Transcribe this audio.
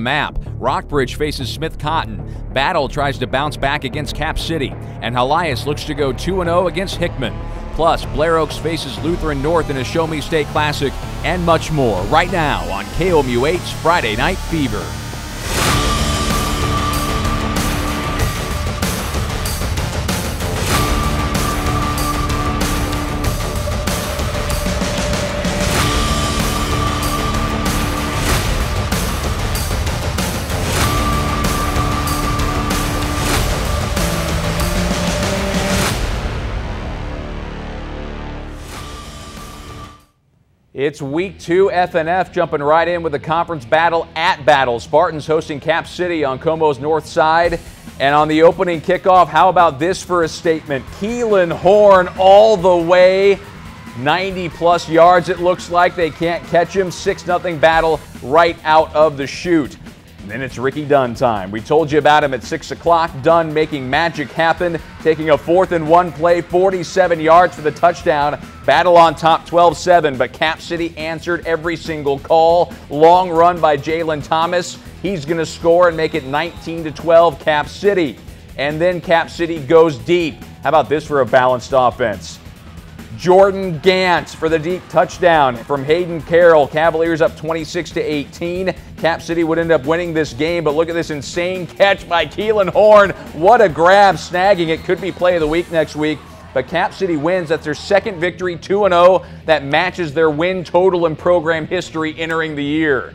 map. Rockbridge faces Smith Cotton. Battle tries to bounce back against Cap City. And Helias looks to go 2 0 against Hickman. Plus, Blair Oaks faces Lutheran North in a Show Me State Classic, and much more right now on KOMU8's Friday Night Fever. It's week two FNF jumping right in with the conference battle at Battle. Spartans hosting Cap City on Como's north side. And on the opening kickoff, how about this for a statement? Keylan Horn all the way. 90 plus yards, it looks like. They can't catch him. 6 0 battle right out of the chute. Then it's Ricky Dunn time. We told you about him at 6 o'clock. Dunn making magic happen, taking a fourth and one play, 47 yards for the touchdown. Battle on top 12 7, but Cap City answered every single call. Long run by Jalen Thomas. He's going to score and make it 19 to 12 Cap City. And then Cap City goes deep. How about this for a balanced offense? Jordan Gantz for the deep touchdown from Hayden Carroll. Cavaliers up 26 to 18. Cap City would end up winning this game, but look at this insane catch by Keylan Horn. What a grab, snagging it. Could be play of the week next week. But Cap City wins. That's their second victory, 2 0. That matches their win total in program history entering the year.